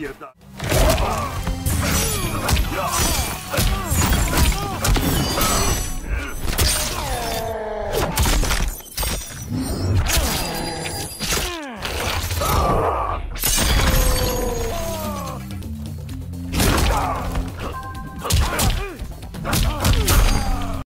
pierda...